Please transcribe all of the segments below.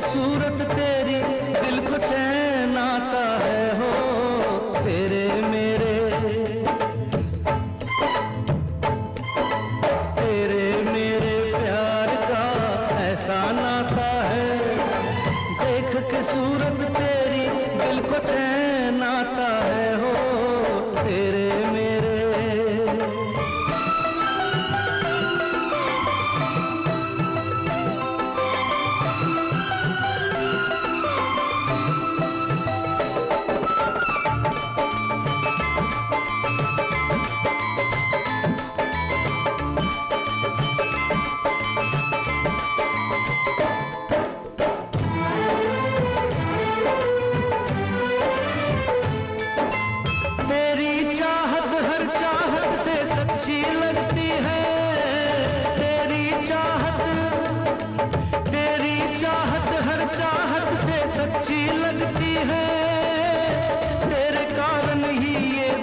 सूरत तेरी, दिल को चैन आता है हो तेरे मेरे। तेरे मेरे प्यार का ऐसा नाता है। देख के सूरत तेरी, दिल को चैन आता है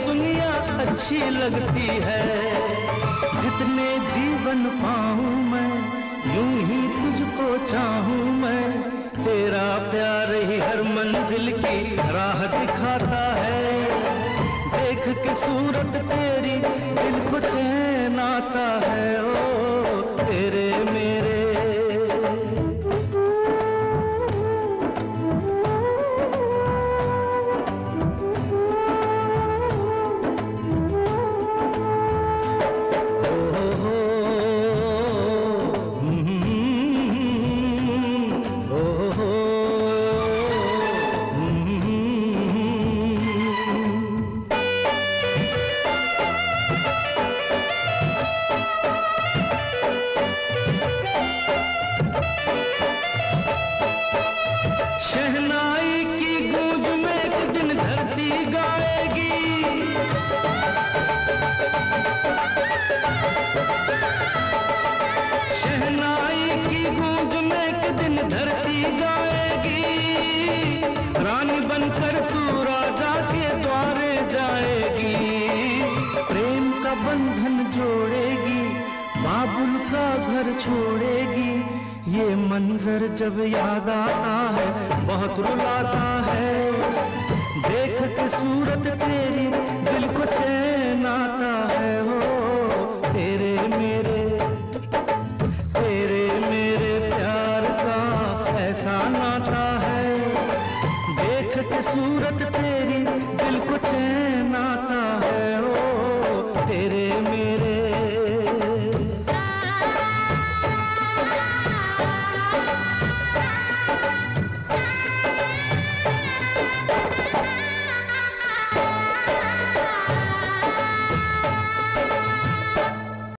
दुनिया अच्छी लगती है। जितने जीवन पाऊँ मैं, यूँ ही तुझको चाहूँ मैं। तेरा प्यार ही हर मंजिल की राह दिखाता है। देख के सूरत तेरी दिल को चैन आता जोड़ेगी बाबुल का घर छोड़ेगी। ये मंजर जब याद आता है, बहुत रुलाता है। देख के सूरत तेरी दिल को चैन आता है। हो, तेरे मेरे तेरे मेरे प्यार का ऐसा नाता है। देख के सूरत तेरी दिल को चैन आता है। ओ तेरे मेरे